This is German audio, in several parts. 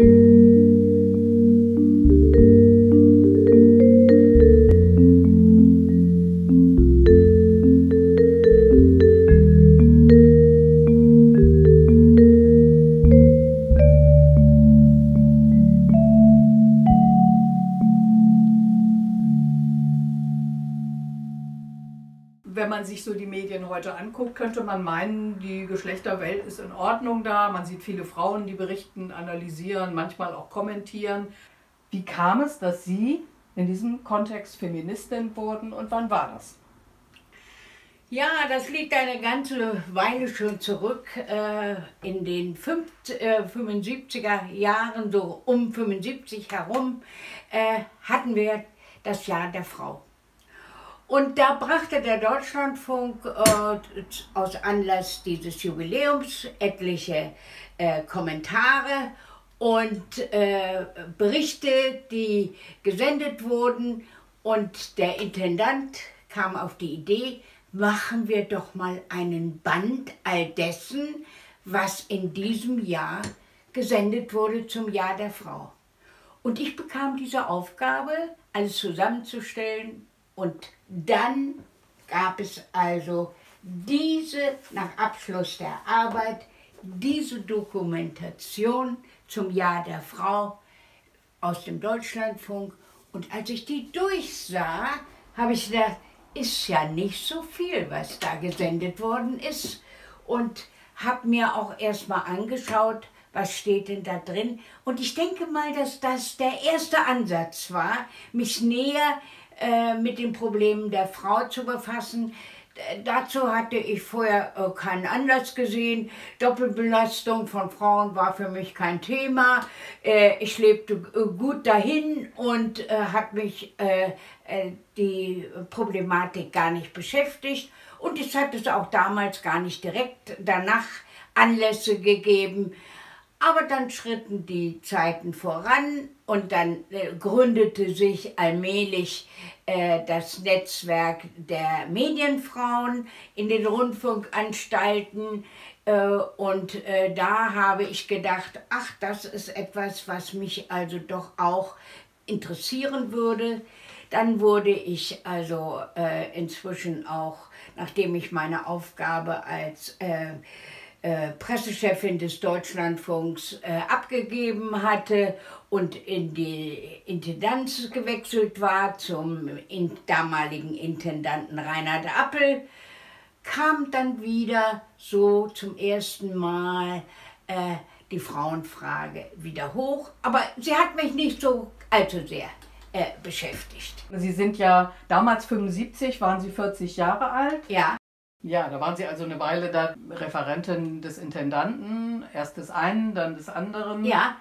wenn anguckt, könnte man meinen, die Geschlechterwelt ist in Ordnung da. Man sieht viele Frauen, die berichten, analysieren, manchmal auch kommentieren. Wie kam es, dass Sie in diesem Kontext Feministin wurden und wann war das? Ja, das liegt eine ganze Weile schon zurück. Äh, in den 50, äh, 75er Jahren, so um 75 herum, äh, hatten wir das Jahr der Frau. Und da brachte der Deutschlandfunk äh, aus Anlass dieses Jubiläums etliche äh, Kommentare und äh, Berichte, die gesendet wurden. Und der Intendant kam auf die Idee, machen wir doch mal einen Band all dessen, was in diesem Jahr gesendet wurde zum Jahr der Frau. Und ich bekam diese Aufgabe, alles zusammenzustellen und dann gab es also diese, nach Abschluss der Arbeit, diese Dokumentation zum Jahr der Frau aus dem Deutschlandfunk. Und als ich die durchsah, habe ich gedacht, ist ja nicht so viel, was da gesendet worden ist. Und habe mir auch erstmal angeschaut, was steht denn da drin. Und ich denke mal, dass das der erste Ansatz war, mich näher äh, mit den Problemen der Frau zu befassen. Dazu hatte ich vorher äh, keinen Anlass gesehen. Doppelbelastung von Frauen war für mich kein Thema. Äh, ich lebte gut dahin und hat mich die Problematik gar nicht beschäftigt. Und es hat es auch damals gar nicht direkt danach Anlässe gegeben. Aber dann schritten die Zeiten voran und dann äh, gründete sich allmählich äh, das Netzwerk der Medienfrauen in den Rundfunkanstalten. Äh, und da habe ich gedacht, ach, das ist etwas, was mich also doch auch interessieren würde. Dann wurde ich also inzwischen auch, nachdem ich meine Aufgabe als äh, Pressechefin des Deutschlandfunks äh, abgegeben hatte und in die Intendanz gewechselt war zum in, damaligen Intendanten Reinhard Appel, kam dann wieder so zum ersten Mal äh, die Frauenfrage wieder hoch. Aber sie hat mich nicht so allzu sehr äh, beschäftigt. Sie sind ja damals 75, waren Sie 40 Jahre alt? Ja. Ja, da waren Sie also eine Weile da Referentin des Intendanten, erst des einen, dann des anderen. Ja.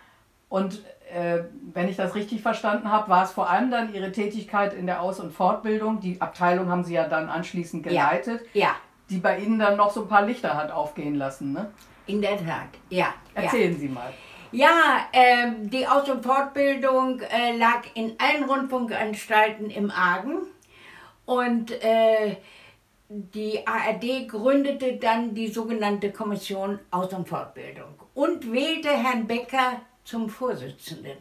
Und äh, wenn ich das richtig verstanden habe, war es vor allem dann Ihre Tätigkeit in der Aus- und Fortbildung. Die Abteilung haben Sie ja dann anschließend geleitet, Ja. ja. die bei Ihnen dann noch so ein paar Lichter hat aufgehen lassen. Ne? In der Tat, ja. Erzählen ja. Sie mal. Ja, äh, die Aus- und Fortbildung äh, lag in allen Rundfunkanstalten im Argen. Und äh, die ARD gründete dann die sogenannte Kommission Aus- und Fortbildung und wählte Herrn Becker zum Vorsitzenden.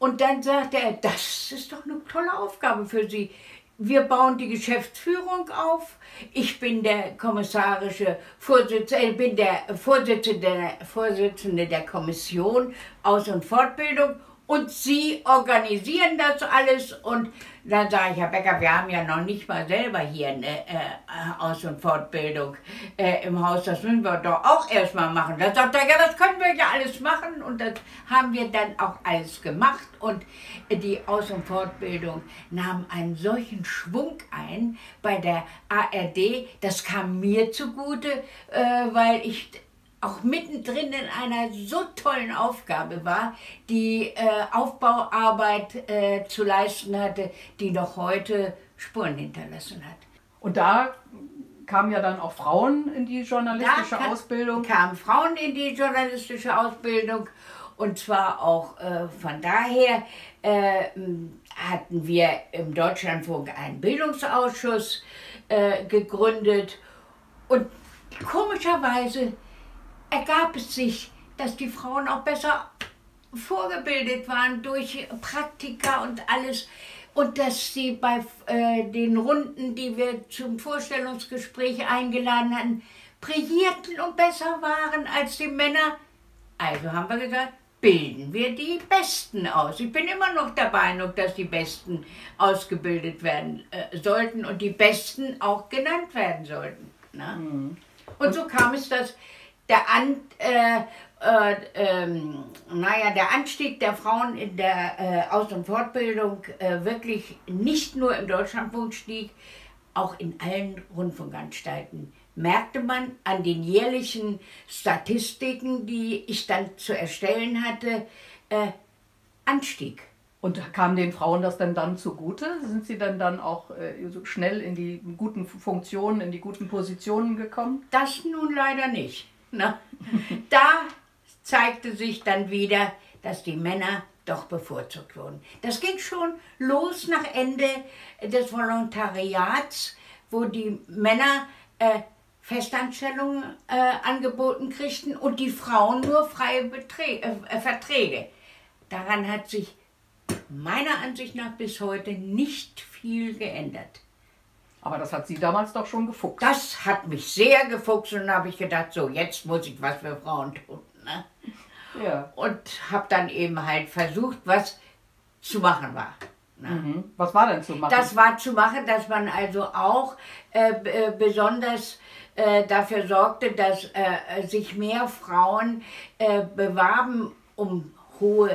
Und dann sagte er, das ist doch eine tolle Aufgabe für Sie. Wir bauen die Geschäftsführung auf. Ich bin der kommissarische Vorsitzende, äh, bin der Vorsitzende, Vorsitzende der Kommission Aus- und Fortbildung und Sie organisieren das alles. Und dann sage ich, Herr Becker, wir haben ja noch nicht mal selber hier eine äh, Aus- und Fortbildung äh, im Haus. Das müssen wir doch auch erstmal machen. Da sagt er, ja, das können wir ja alles machen. Und das haben wir dann auch alles gemacht. Und die Aus- und Fortbildung nahm einen solchen Schwung ein bei der ARD. Das kam mir zugute, äh, weil ich auch mittendrin in einer so tollen Aufgabe war, die äh, Aufbauarbeit äh, zu leisten hatte, die noch heute Spuren hinterlassen hat. Und da kamen ja dann auch Frauen in die journalistische da Ausbildung. kamen Frauen in die journalistische Ausbildung und zwar auch äh, von daher äh, hatten wir im Deutschlandfunk einen Bildungsausschuss äh, gegründet und komischerweise ergab es sich, dass die Frauen auch besser vorgebildet waren durch Praktika und alles und dass sie bei äh, den Runden, die wir zum Vorstellungsgespräch eingeladen hatten, brillierten und besser waren als die Männer. Also haben wir gesagt, bilden wir die Besten aus. Ich bin immer noch der Meinung, dass die Besten ausgebildet werden äh, sollten und die Besten auch genannt werden sollten. Ne? Mhm. Und so kam es, dass der, An, äh, äh, ähm, naja, der Anstieg der Frauen in der äh, Aus- und Fortbildung äh, wirklich nicht nur im Deutschlandfunk stieg, auch in allen Rundfunkanstalten merkte man an den jährlichen Statistiken, die ich dann zu erstellen hatte, äh, Anstieg. Und kam den Frauen das denn dann zugute? Sind sie denn dann auch äh, so schnell in die guten Funktionen, in die guten Positionen gekommen? Das nun leider nicht. Ne? da zeigte sich dann wieder, dass die Männer doch bevorzugt wurden. Das ging schon los nach Ende des Volontariats, wo die Männer äh, Festanstellungen äh, angeboten kriegten und die Frauen nur freie Beträ äh, Verträge. Daran hat sich meiner Ansicht nach bis heute nicht viel geändert. Aber das hat Sie damals doch schon gefuchst. Das hat mich sehr gefuchst und habe ich gedacht, so jetzt muss ich was für Frauen tun. Ne? Ja. Und habe dann eben halt versucht, was zu machen war. Ne? Mhm. Was war denn zu machen? Das war zu machen, dass man also auch äh, äh besonders äh, dafür sorgte, dass äh, sich mehr Frauen äh, bewarben, um hohe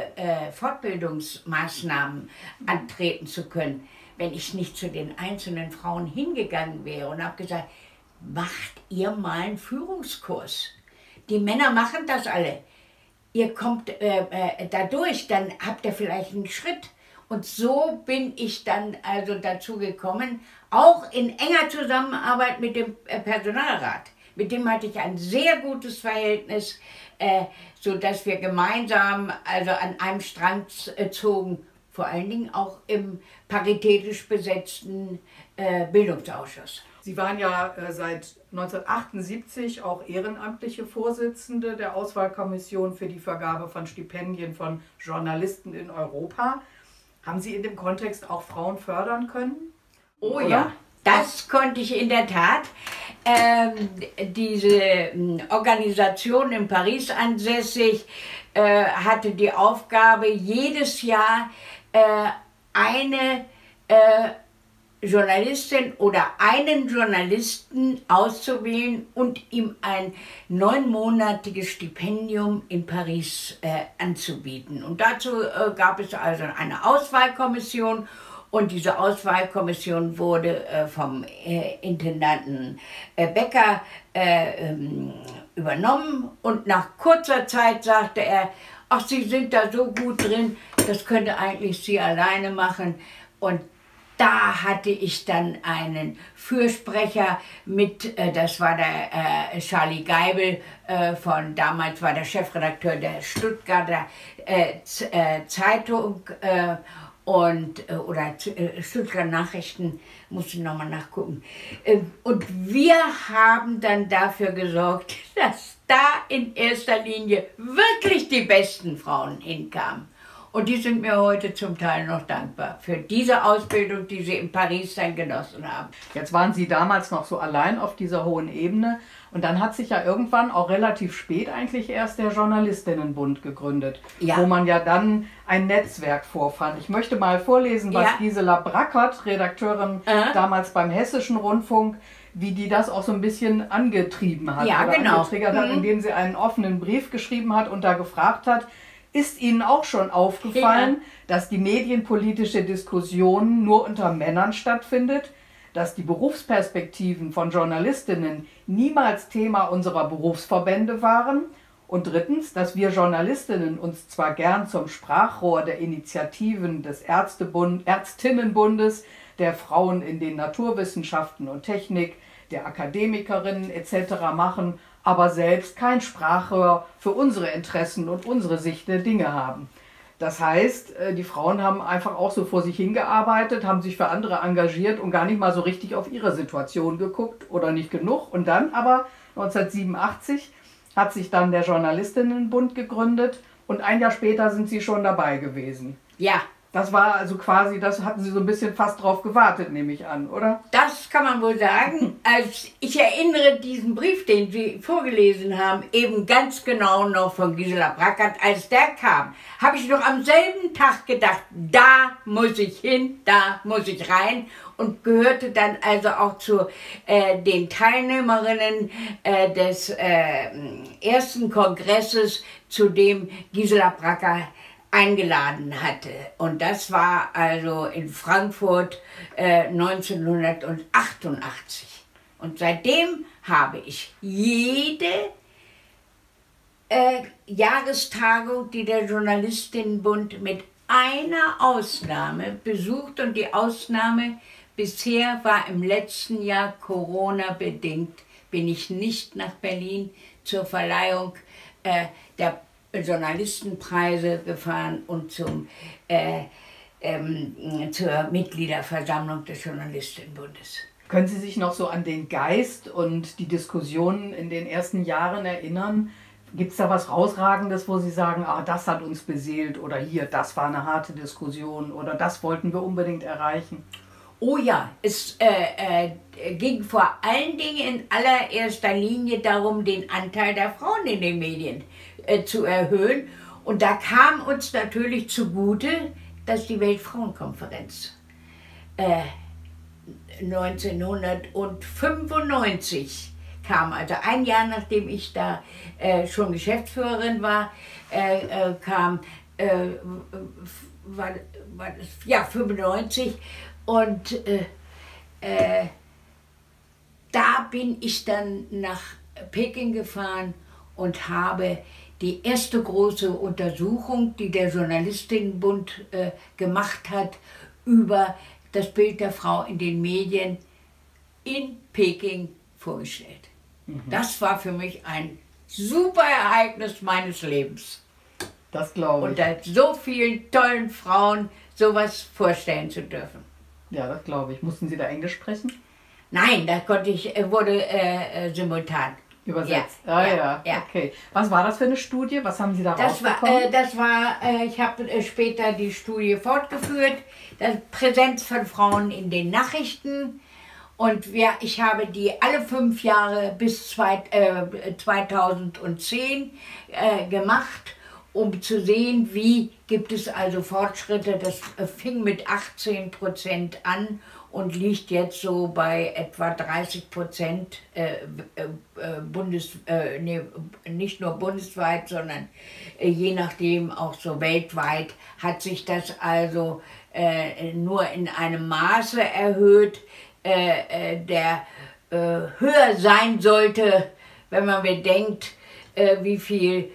Fortbildungsmaßnahmen antreten zu können. Wenn ich nicht zu den einzelnen Frauen hingegangen wäre und habe gesagt, macht ihr mal einen Führungskurs. Die Männer machen das alle. Ihr kommt äh, äh, dadurch, dann habt ihr vielleicht einen Schritt. Und so bin ich dann also dazu gekommen, auch in enger Zusammenarbeit mit dem äh, Personalrat. Mit dem hatte ich ein sehr gutes Verhältnis, äh, sodass wir gemeinsam also an einem Strang äh, zogen, vor allen Dingen auch im paritätisch besetzten äh, Bildungsausschuss. Sie waren ja äh, seit 1978 auch ehrenamtliche Vorsitzende der Auswahlkommission für die Vergabe von Stipendien von Journalisten in Europa. Haben Sie in dem Kontext auch Frauen fördern können? Oh Oder? ja, das konnte ich in der Tat. Ähm, diese hm, Organisation in Paris ansässig äh, hatte die Aufgabe, jedes Jahr äh, eine äh, Journalistin oder einen Journalisten auszuwählen und ihm ein neunmonatiges Stipendium in Paris äh, anzubieten. Und dazu äh, gab es also eine Auswahlkommission und diese Auswahlkommission wurde äh, vom äh, Intendanten äh, Becker äh, ähm, übernommen und nach kurzer Zeit sagte er, ach, Sie sind da so gut drin, das könnte eigentlich Sie alleine machen. Und da hatte ich dann einen Fürsprecher mit, äh, das war der äh, Charlie Geibel äh, von, damals war der Chefredakteur der Stuttgarter äh, äh, Zeitung äh, und, oder Stuttgarter Nachrichten, muss ich nochmal nachgucken. Ähm, und wir haben dann dafür gesorgt, dass da in erster Linie wirklich die besten Frauen hinkamen. Und die sind mir heute zum Teil noch dankbar für diese Ausbildung, die sie in Paris dann genossen haben. Jetzt waren Sie damals noch so allein auf dieser hohen Ebene. Und dann hat sich ja irgendwann auch relativ spät eigentlich erst der Journalistinnenbund gegründet, ja. wo man ja dann ein Netzwerk vorfand. Ich möchte mal vorlesen, was ja. Gisela Brackert, Redakteurin äh? damals beim Hessischen Rundfunk, wie die das auch so ein bisschen angetrieben hat ja, oder genau. angetriggert hat, mhm. indem sie einen offenen Brief geschrieben hat und da gefragt hat, ist Ihnen auch schon aufgefallen, ja. dass die medienpolitische Diskussion nur unter Männern stattfindet? Dass die Berufsperspektiven von Journalistinnen niemals Thema unserer Berufsverbände waren? Und drittens, dass wir Journalistinnen uns zwar gern zum Sprachrohr der Initiativen des Ärztebund, Ärztinnenbundes, der Frauen in den Naturwissenschaften und Technik, der Akademikerinnen etc. machen, aber selbst kein Sprachrohr für unsere Interessen und unsere Sicht der Dinge haben. Das heißt, äh, die Frauen haben einfach auch so vor sich hingearbeitet, haben sich für andere engagiert und gar nicht mal so richtig auf ihre Situation geguckt oder nicht genug. Und dann aber 1987 hat sich dann der Journalistinnenbund gegründet Und ein Jahr später sind Sie schon dabei gewesen. Ja, Das war also quasi, das hatten Sie so ein bisschen fast drauf gewartet, nehme ich an, oder? das kann man wohl sagen. Als ich erinnere diesen Brief, den Sie vorgelesen haben, eben ganz genau noch von Gisela Brackert, als der kam, habe ich noch am selben Tag gedacht, da muss ich hin, da muss ich rein und gehörte dann also auch zu äh, den Teilnehmerinnen äh, des äh, ersten Kongresses, zu dem Gisela Brackert eingeladen hatte. Und das war also in Frankfurt äh, 1988. Und seitdem habe ich jede äh, Jahrestagung, die der Journalistinnenbund mit einer Ausnahme besucht. Und die Ausnahme bisher war im letzten Jahr Corona bedingt, bin ich nicht nach Berlin zur Verleihung äh, der Journalistenpreise gefahren und zum, äh, ähm, zur Mitgliederversammlung des Journalistinnenbundes. Können Sie sich noch so an den Geist und die Diskussionen in den ersten Jahren erinnern? Gibt es da was Rausragendes, wo Sie sagen, ah, das hat uns beseelt oder hier, das war eine harte Diskussion oder das wollten wir unbedingt erreichen? Oh ja, es äh, äh, ging vor allen Dingen in allererster Linie darum, den Anteil der Frauen in den Medien äh, zu erhöhen. Und da kam uns natürlich zugute, dass die Weltfrauenkonferenz äh, 1995 kam, also ein Jahr nachdem ich da äh, schon Geschäftsführerin war, äh, äh, kam, war, war das, ja, 95 und da bin ich dann nach Peking gefahren und habe die erste große Untersuchung, die der Journalistinnenbund äh, gemacht hat, über das Bild der Frau in den Medien in Peking vorgestellt. Das war für mich ein super Ereignis meines Lebens. Das glaube ich. Unter so vielen tollen Frauen sowas vorstellen zu dürfen. ja, das glaube ich. Mussten Sie da Englisch sprechen? Nein, da konnte ich, äh, wurde äh, äh, simultan. Übersetzt. Ja, ah, ja, ja, ja. okay. Was war das für eine Studie? Was haben Sie da Das war, rausbekommen? äh, das war äh, ich habe äh, später die Studie fortgeführt, das Präsenz von Frauen in den Nachrichten. Und wir, ich habe die alle fünf Jahre bis zwei, äh, 2010 äh, gemacht, um zu sehen, wie gibt es also Fortschritte. Das äh, fing mit 18 Prozent an und liegt jetzt so bei etwa 30 Prozent äh, äh, äh, Bundes, äh, nee, nicht nur bundesweit, sondern äh, je nachdem auch so weltweit hat sich das also äh, nur in einem Maße erhöht, der höher sein sollte, wenn man bedenkt, wie viel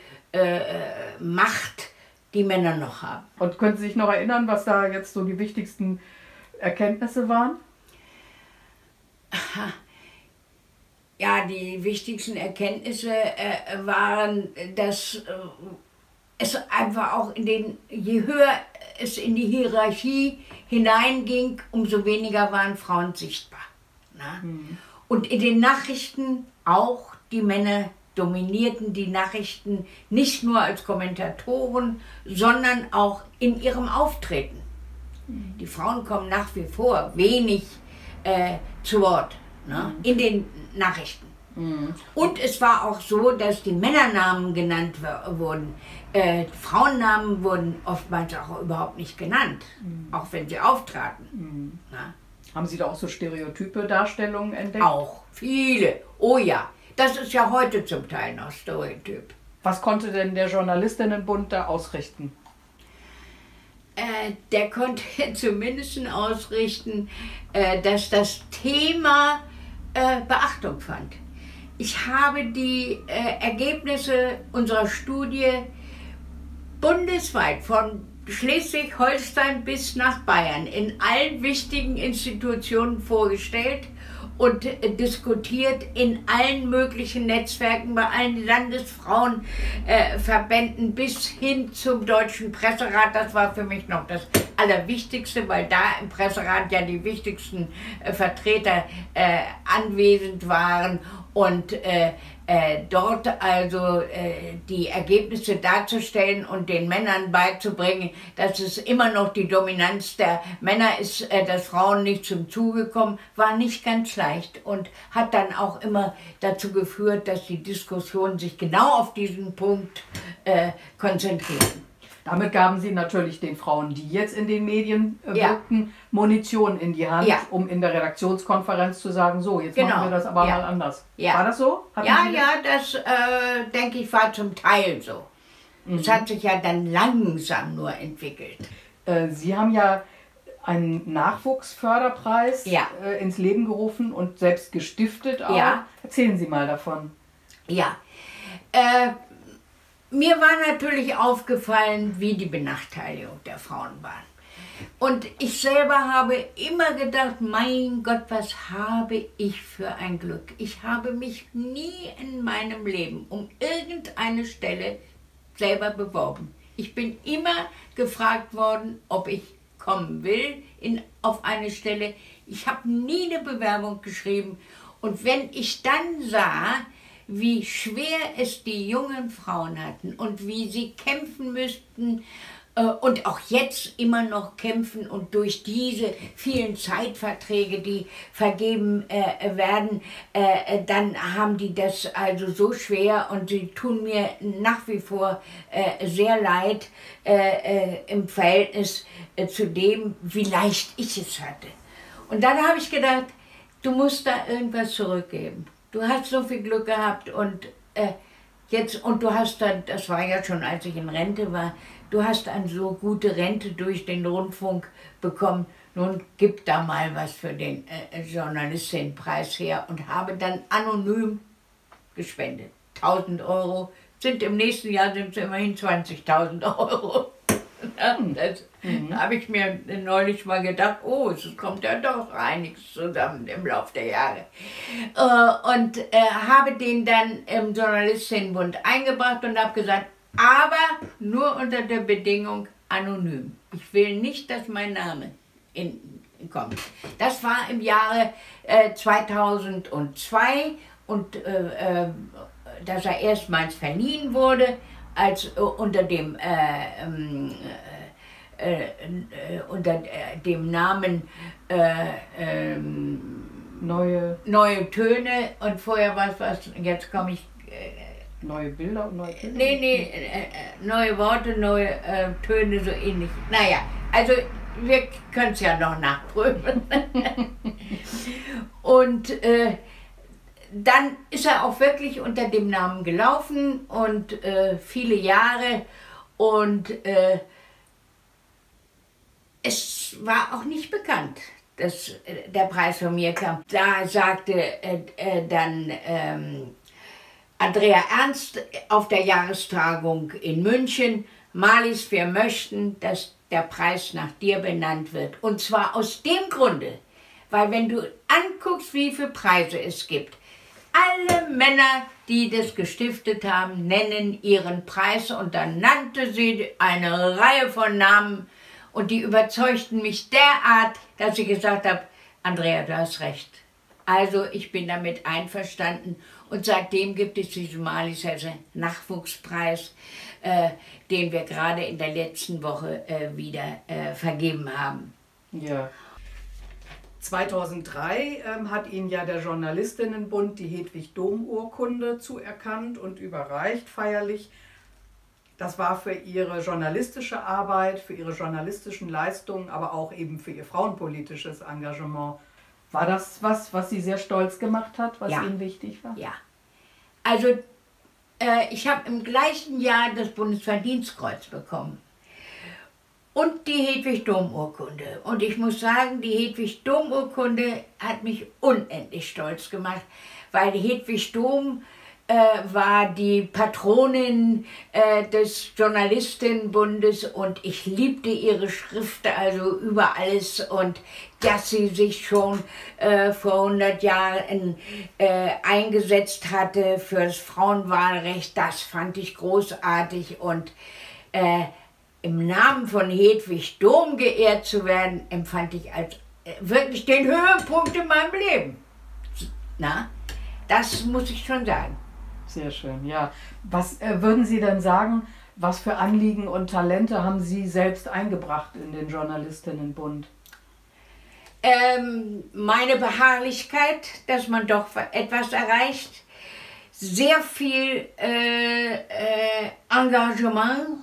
Macht die Männer noch haben. Und können Sie sich noch erinnern, was da jetzt so die wichtigsten Erkenntnisse waren? Ja, die wichtigsten Erkenntnisse äh, waren, dass äh, es einfach auch in den, je höher es in die Hierarchie hineinging, umso weniger waren Frauen sichtbar. Na? Und in den Nachrichten auch die Männer dominierten die Nachrichten nicht nur als Kommentatoren, sondern auch in ihrem Auftreten. Die Frauen kommen nach wie vor wenig äh, zu Wort ne? in den Nachrichten. Und es war auch so, dass die Männernamen genannt wurden. Äh, Frauennamen wurden oftmals auch überhaupt nicht genannt, auch wenn sie auftraten. Na? Haben Sie da auch so stereotype Darstellungen entdeckt? Auch viele. Oh ja, das ist ja heute zum Teil noch Stereotyp. Was konnte denn der Journalistinnenbund da ausrichten? Äh, der konnte zumindest ausrichten, äh, dass das Thema äh, Beachtung fand. Ich habe die äh, Ergebnisse unserer Studie bundesweit von Schleswig-Holstein bis nach Bayern in allen wichtigen Institutionen vorgestellt und äh, diskutiert in allen möglichen Netzwerken, bei allen Landesfrauenverbänden äh, bis hin zum Deutschen Presserat. Das war für mich noch das Allerwichtigste, weil da im Presserat ja die wichtigsten äh, Vertreter anwesend waren Und äh, äh, dort also äh, die Ergebnisse darzustellen und den Männern beizubringen, dass es immer noch die Dominanz der Männer ist, äh, dass Frauen nicht zum Zuge kommen, war nicht ganz leicht und hat dann auch immer dazu geführt, dass die Diskussion sich genau auf diesen Punkt äh, konzentriert. Damit gaben sie natürlich den Frauen, die jetzt in den Medien äh, ja. wirkten, Munition in die Hand, ja. um in der Redaktionskonferenz zu sagen, so, jetzt genau. machen wir das aber ja. mal anders. War das so? Hatten ja, ja, das äh, denke ich war zum Teil so. Es mhm. hat sich ja dann langsam nur entwickelt. Äh, sie haben ja einen Nachwuchsförderpreis ja. äh, ins Leben gerufen und selbst gestiftet auch. Ja. Erzählen Sie mal davon. Ja. Äh, mir war natürlich aufgefallen, wie die Benachteiligung der Frauen war. Und ich selber habe immer gedacht, mein Gott, was habe ich für ein Glück. Ich habe mich nie in meinem Leben um irgendeine Stelle selber beworben. Ich bin immer gefragt worden, ob ich kommen will in, auf eine Stelle. Ich habe nie eine Bewerbung geschrieben. Und wenn ich dann sah, wie schwer es die jungen Frauen hatten und wie sie kämpfen müssten äh, und auch jetzt immer noch kämpfen und durch diese vielen Zeitverträge, die vergeben äh, werden, äh, äh dann haben die das also so schwer und sie tun mir nach wie vor äh, sehr leid äh, im Verhältnis zu dem, wie leicht ich es hatte. Und dann habe ich gedacht, du musst da irgendwas zurückgeben du hast so viel Glück gehabt und äh, jetzt, und du hast dann, das war ja schon, als ich in Rente war, du hast eine so gute Rente durch den Rundfunk bekommen. Nun gib da mal was für den äh, Journalistinnenpreis her und habe dann anonym gespendet. 1000 Euro sind im nächsten Jahr sind es immerhin 20.000 Euro. Das mhm. habe ich mir neulich mal gedacht, oh, es kommt ja doch einiges zusammen im Laufe der Jahre. Äh, und äh, habe den dann im Journalistinnenbund eingebracht und habe gesagt, aber nur unter der Bedingung anonym. Ich will nicht, dass mein Name in, kommt. Das war im Jahre äh, 2002 und äh, äh, dass er erstmals verliehen wurde als äh, unter dem äh, ähm, äh, äh, unter dem Namen ähm, neue neue Töne und vorher war es was jetzt komme ich neue Bilder und neue Töne? Nee, nee, neue Worte, neue Töne so ähnlich. Naja, also wir können es ja noch nachprüfen. und äh, dann ist er auch wirklich unter dem Namen gelaufen und äh, viele Jahre und äh, es war auch nicht bekannt, dass äh, der Preis von mir kam. Da sagte äh, äh, dann ähm, Andrea Ernst auf der Jahrestagung in München, Malis, wir möchten, dass der Preis nach dir benannt wird. Und zwar aus dem Grunde, weil wenn du anguckst, wie viele Preise es gibt, alle Männer, die das gestiftet haben, nennen ihren Preis und dann nannte sie eine Reihe von Namen und die überzeugten mich derart, dass ich gesagt habe, Andrea, du hast recht. Also ich bin damit einverstanden und seitdem gibt es diesen Malisäse Nachwuchspreis, äh, den wir gerade in der letzten Woche äh, wieder äh, vergeben haben. Ja. 2003 ähm, hat Ihnen ja der Journalistinnenbund die Hedwig-Dom-Urkunde zuerkannt und überreicht feierlich. Das war für Ihre journalistische Arbeit, für Ihre journalistischen Leistungen, aber auch eben für Ihr frauenpolitisches Engagement. War das was, was Sie sehr stolz gemacht hat, was ja. Ihnen wichtig war? Ja. Also äh, ich habe im gleichen Jahr das Bundesverdienstkreuz bekommen und die Hedwig-Dom-Urkunde. Und ich muss sagen, die Hedwig-Dom-Urkunde hat mich unendlich stolz gemacht, weil die Hedwig Dom äh, war die Patronin äh, des Journalistenbundes und ich liebte ihre Schrift also über alles und dass sie sich schon äh, vor 100 Jahren äh, eingesetzt hatte für das Frauenwahlrecht, das fand ich großartig und äh, im Namen von Hedwig Dom geehrt zu werden, empfand ich als äh, wirklich den Höhepunkt in meinem Leben. Na? das muss ich schon sagen. Sehr schön, ja. Was äh, würden Sie denn sagen, was für Anliegen und Talente haben Sie selbst eingebracht in den Journalistinnenbund? Ähm, meine Beharrlichkeit, dass man doch etwas erreicht, sehr viel äh, äh, Engagement,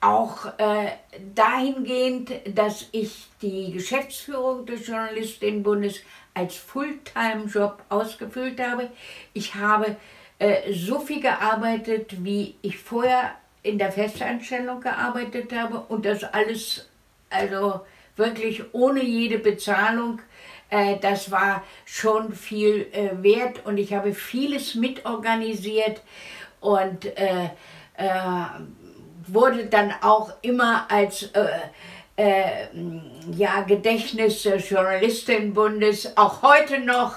auch äh, dahingehend, dass ich die Geschäftsführung des Journalistinnenbundes als Fulltime-Job ausgefüllt habe. Ich habe äh, so viel gearbeitet, wie ich vorher in der Festanstellung gearbeitet habe und das alles, also wirklich ohne jede Bezahlung. Äh, das war schon viel äh, wert und ich habe vieles mitorganisiert und äh, äh wurde dann auch immer als äh, äh, ja, Gedächtnis des Journalistinnenbundes auch heute noch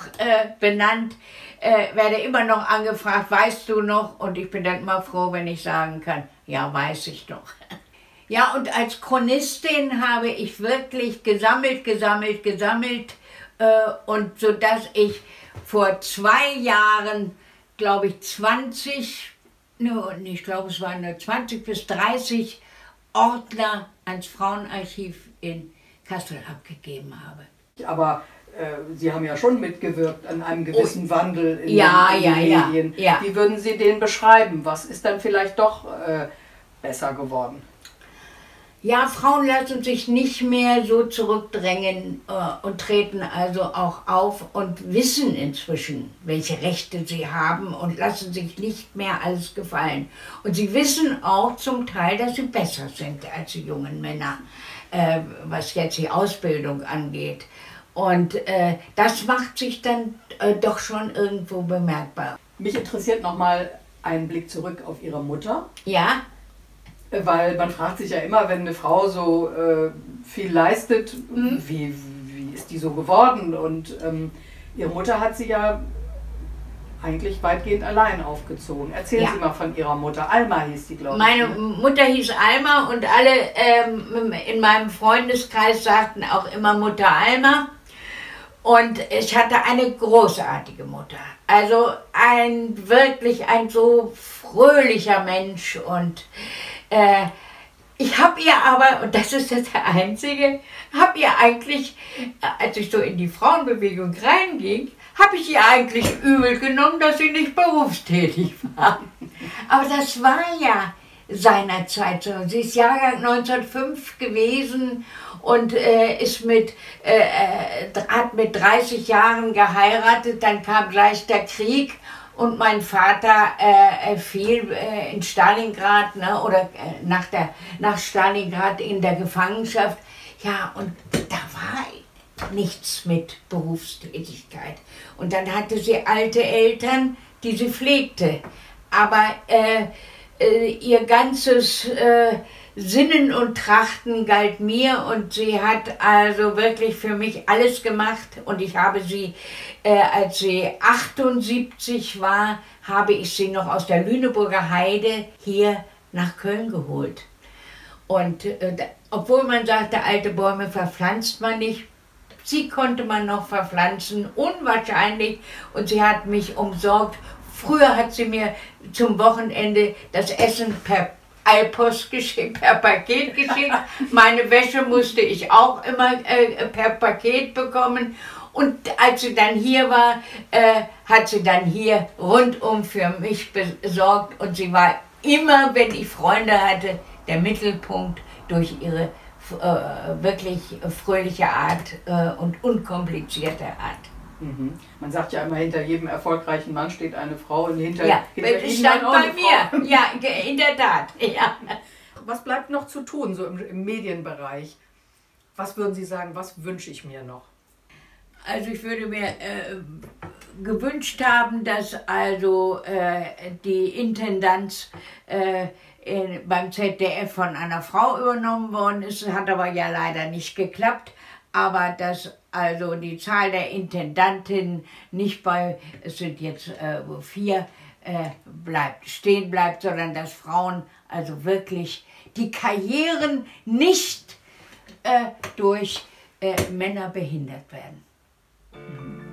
benannt. werde immer noch angefragt, weißt du noch? Und ich bin dann immer froh, wenn ich sagen kann, ja, weiß ich noch. Ja, und als Chronistin habe ich wirklich gesammelt, gesammelt, gesammelt äh, und so dass ich vor zwei Jahren, glaube ich, 20, ne, ich glaube es waren nur 20 bis 30 Ordner ans Frauenarchiv in Kassel abgegeben habe. Aber äh, Sie haben ja schon mitgewirkt an einem gewissen oh, Wandel in, ja, den, in ja, den Medien. Ja, ja. Wie würden Sie den beschreiben? Was ist dann vielleicht doch äh, besser geworden? Ja, Frauen lassen sich nicht mehr so zurückdrängen äh, und treten also auch auf und wissen inzwischen, welche Rechte sie haben und lassen sich nicht mehr alles gefallen. Und sie wissen auch zum Teil, dass sie besser sind als die jungen Männer, äh, was jetzt die Ausbildung angeht. Und äh, das macht sich dann äh, doch schon irgendwo bemerkbar. Mich interessiert nochmal ein Blick zurück auf Ihre Mutter. Ja. Weil man fragt sich ja immer, wenn eine Frau so äh, viel leistet, mhm. wie, wie ist die so geworden? Und ähm, ihre Mutter hat sie ja eigentlich weitgehend allein aufgezogen. Erzählen ja. Sie mal von Ihrer Mutter. Alma hieß die, glaube ich. Meine ne? Mutter hieß Alma und alle ähm, in meinem Freundeskreis sagten auch immer Mutter Alma. Und ich hatte eine großartige Mutter. Also ein wirklich ein so fröhlicher Mensch und äh, ich habe ihr aber, und das ist das Einzige, habe ihr eigentlich, äh, als ich so in die Frauenbewegung reinging, habe ich ihr eigentlich übel genommen, dass sie nicht berufstätig war. Aber das war ja seinerzeit so. Sie ist Jahrgang 1905 gewesen und äh, ist mit, äh, äh hat mit 30 Jahren geheiratet, dann kam gleich der Krieg und mein Vater äh, fiel äh, in Stalingrad ne, oder äh, nach, der, nach Stalingrad in der Gefangenschaft. Ja, und da war nichts mit Berufstätigkeit. Und dann hatte sie alte Eltern, die sie pflegte. Aber äh, äh, ihr ganzes äh, Sinnen und Trachten galt mir und sie hat also wirklich für mich alles gemacht und ich habe sie, äh, als sie 78 war, habe ich sie noch aus der Lüneburger Heide hier nach Köln geholt. Und äh, obwohl man sagte, alte Bäume verpflanzt man nicht, sie konnte man noch verpflanzen, unwahrscheinlich. Und sie hat mich umsorgt. Früher hat sie mir zum Wochenende das Essen per Eilpost geschickt, per Paket geschickt. Meine Wäsche musste ich auch immer äh, per Paket bekommen. Und als sie dann hier war, äh, hat sie dann hier rundum für mich besorgt. Und sie war immer, wenn ich Freunde hatte, der Mittelpunkt durch ihre äh, wirklich fröhliche Art äh, und unkomplizierte Art. Mhm. Man sagt ja immer, hinter jedem erfolgreichen Mann steht eine Frau und hinter, ja, hinter ihm stand bei mir. Ja, in der Tat. Ja. Was bleibt noch zu tun, so im, im Medienbereich? Was würden Sie sagen, was wünsche ich mir noch? Also ich würde mir äh, gewünscht haben, dass also äh, die Intendanz äh, in, beim ZDF von einer Frau übernommen worden ist. Hat aber ja leider nicht geklappt. Aber dass also die Zahl der Intendantinnen nicht bei, es sind jetzt äh, vier, äh, bleibt, stehen bleibt, sondern dass Frauen also wirklich die Karrieren nicht äh, durch äh, Männer behindert werden.